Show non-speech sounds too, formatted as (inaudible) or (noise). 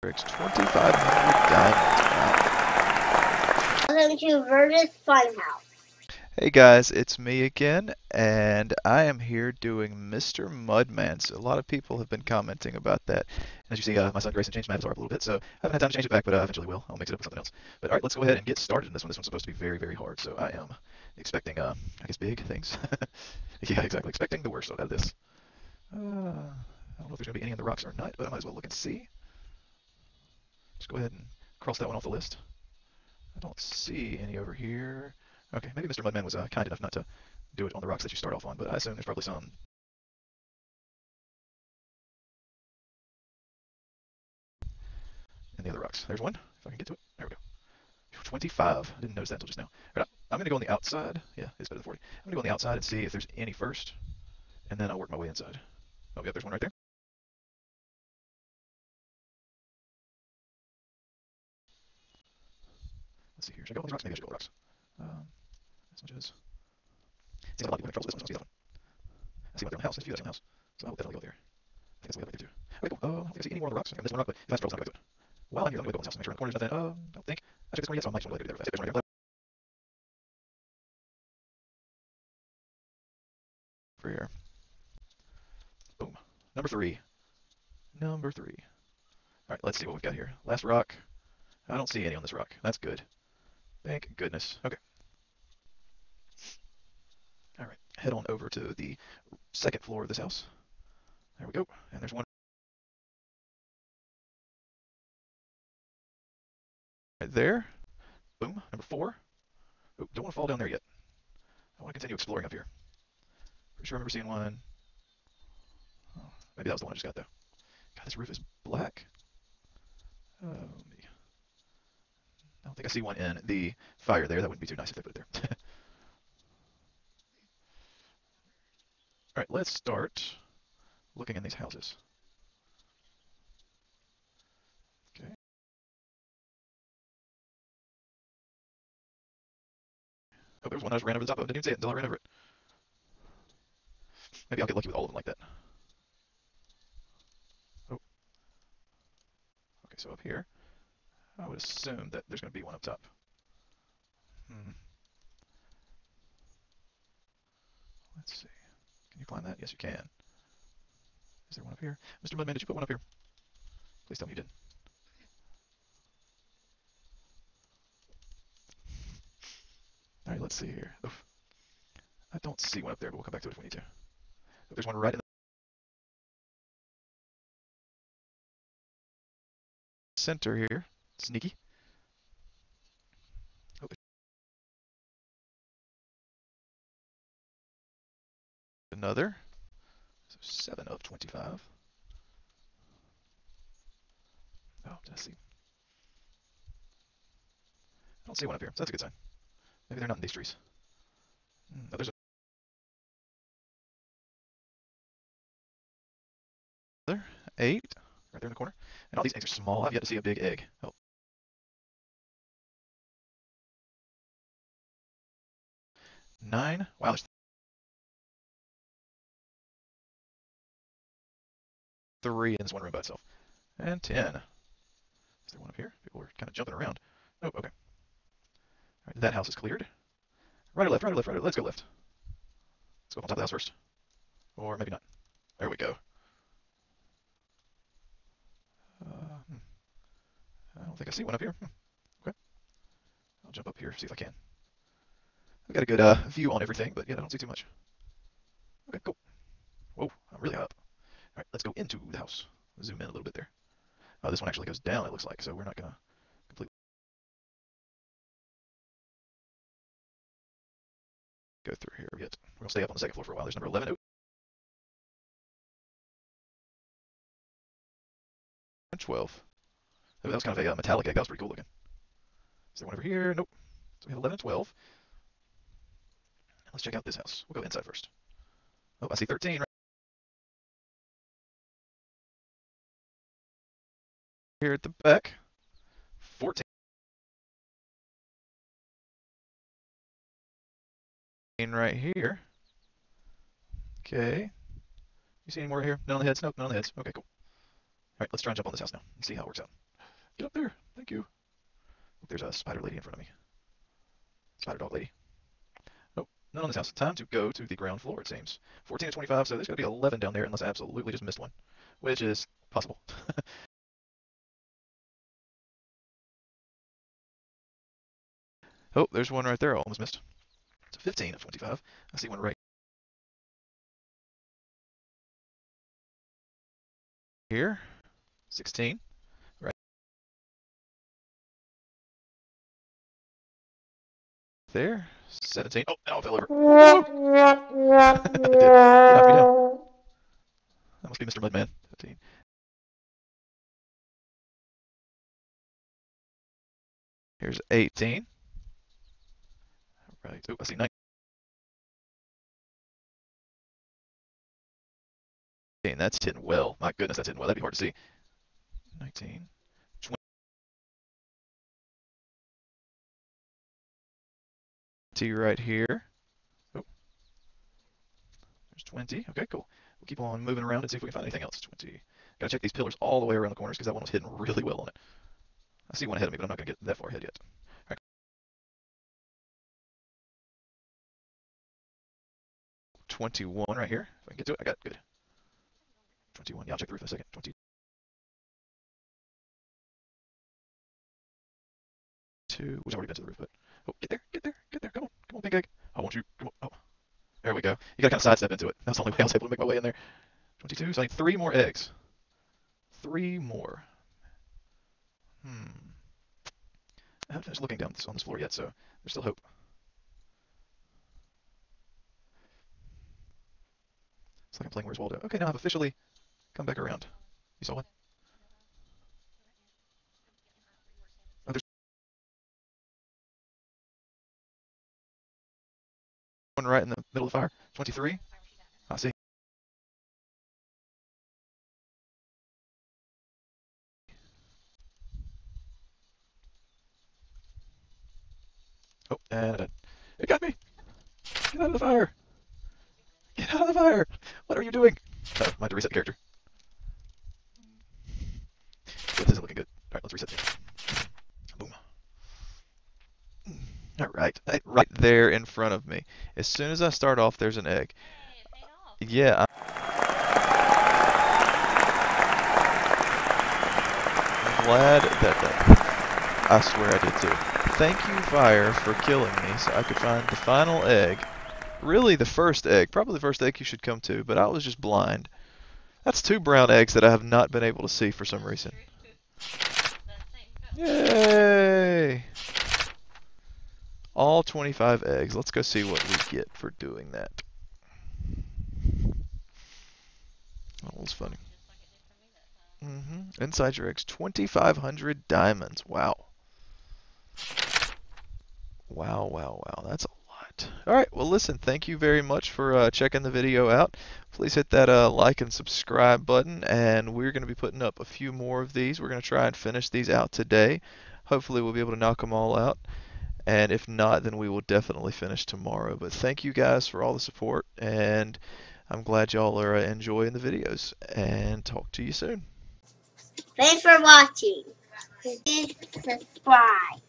Bricks, 2,500 diamonds. Welcome to Burgess Funhouse. Hey guys, it's me again, and I am here doing Mr. Mudman. So a lot of people have been commenting about that. And as you see, uh, my son Grayson changed my avatar up a little bit, so I haven't had time to change it back, but uh, eventually will. I'll mix it up with something else. But alright, let's go ahead and get started in this one. This one's supposed to be very, very hard, so I am expecting, uh, I guess, big things. (laughs) yeah, exactly. Expecting the worst out of this. Uh, I don't know if there's going to be any in the rocks or not, but I might as well look and see. Just go ahead and cross that one off the list. I don't see any over here. Okay, maybe Mr. Mudman was uh, kind enough not to do it on the rocks that you start off on, but I assume there's probably some. In the other rocks. There's one, if I can get to it. There we go. 25. I didn't notice that until just now. Right, I'm going to go on the outside. Yeah, it's better than 40. I'm going to go on the outside and see if there's any first, and then I'll work my way inside. Oh, yep, there's one right there. See here. Should I go on these rocks? Maybe I should go on rocks. Um, as much as. Like a lot of people have trouble with this one, so see that. I see on the house. There's a few that's on house. So I will definitely go there. I think that's the way right there too. Okay, cool. Uh, I don't think I see any more on the rocks. I can miss one rock, but if that's trouble, I'm going to it. While I'm here, I'm going to go this house and make sure the corner there's nothing. Uh, I don't think. I checked this corner yet, so I might just want to go there. There's one right. Over here. Boom. Number three. Number three. Alright, let's see what we've got here. Last rock. I don't see any on this rock. That's good. Thank goodness. Okay. Alright, head on over to the second floor of this house. There we go. And there's one right there. Boom. Number four. Don't want to fall down there yet. I want to continue exploring up here. Pretty sure I remember seeing one. Oh, maybe that was the one I just got though. God, this roof is black. Don't think I see one in the fire there. That wouldn't be too nice if they put it there. (laughs) Alright, let's start looking in these houses. Okay. Oh, there's one I just ran over the top of. Didn't even see it until I ran over it. Maybe I'll get lucky with all of them like that. Oh. Okay, so up here. I would assume that there's going to be one up top. Hmm. Let's see. Can you climb that? Yes, you can. Is there one up here? Mr. Mudman, did you put one up here? Please tell me you did. Alright, let's see here. Oof. I don't see one up there, but we'll come back to it if we need to. There's one right in the center here. Sneaky. Another. So 7 of 25. Oh, did I see? I don't see one up here, so that's a good sign. Maybe they're not in these trees. Mm, there's another. 8. Right there in the corner. And all these eggs are small. I've yet to see a big egg. Oh. Nine. Wow, there's three in this one room by itself. And ten. Is there one up here? People are kind of jumping around. Oh, okay. All right, that house is cleared. Right or left, right or left, right or. Let's go left. Let's go up on top of the house first. Or maybe not. There we go. Uh, hmm. I don't think I see one up here. Hmm. Okay. I'll jump up here, see if I can. I've got a good uh, view on everything, but yeah, I don't see too much. Okay, cool. Whoa, I'm really up. All right, let's go into the house. Zoom in a little bit there. Uh, this one actually goes down, it looks like, so we're not going to completely go through here yet. We're going to stay up on the second floor for a while. There's number 11. and 12. that was kind of a uh, metallic egg. That was pretty cool looking. Is there one over here? Nope. So we have 11 and 12. Let's check out this house. We'll go inside first. Oh, I see 13 right here at the back. 14. right here. Okay. You see any more here? None on the heads? Nope, none on the heads. Okay, cool. Alright, let's try and jump on this house now and see how it works out. Get up there. Thank you. There's a spider lady in front of me. Spider dog lady. None on this house. Time to go to the ground floor, it seems. 14 to 25, so there's got to be 11 down there unless I absolutely just missed one, which is possible. (laughs) oh, there's one right there I almost missed. A 15 of 25. I see one right here. 16. Right there. 17. Oh, now I fell over. I did. He knocked me down. That must be Mr. Mudman. 15. Here's 18. Right. Oh, I see 19. That's hitting well. My goodness, that's hitting well. That'd be hard to see. 19. 20 right here. Oh. There's 20. Okay, cool. We'll keep on moving around and see if we can find anything else. 20. Gotta check these pillars all the way around the corners because that one was hitting really well on it. I see one ahead of me, but I'm not gonna get that far ahead yet. All right. 21 right here. If I can get to it, I got. Good. 21. Yeah, I'll check the roof in a second. 22. Which I've already been to the roof, but oh, get there, get there, get there. Come on, come on, big egg. I want you. Come on. Oh, there we go. You gotta kind of sidestep into it. That's the only way I was able to make my way in there. 22. So I need three more eggs. Three more. Hmm. I haven't finished looking down on this floor yet, so there's still hope. It's like I'm playing Where's Waldo. Okay, now I've officially come back around. You saw one? Oh, there's one right in the middle of the fire. 23. I see. Oh, and it got me. Get out of the fire. Get out of the fire. What are you doing? Oh, I have to reset the character. This isn't looking good. Alright, let's reset it. Boom. (laughs) Alright, right there in front of me. As soon as I start off, there's an egg. Yeah. I'm glad that, that I swear I did too. Thank you, Fire, for killing me so I could find the final egg. Really the first egg. Probably the first egg you should come to, but I was just blind. That's two brown eggs that I have not been able to see for some reason. (laughs) Yay! All 25 eggs. Let's go see what we get for doing that. That was funny. Mm-hmm. Inside your eggs, 2,500 diamonds. Wow. Wow, wow, wow. That's a lot. Alright, well listen, thank you very much for uh, checking the video out. Please hit that uh, like and subscribe button, and we're going to be putting up a few more of these. We're going to try and finish these out today. Hopefully we'll be able to knock them all out. And if not, then we will definitely finish tomorrow. But thank you guys for all the support, and I'm glad y'all are uh, enjoying the videos. And talk to you soon. Thanks for watching. Please subscribe.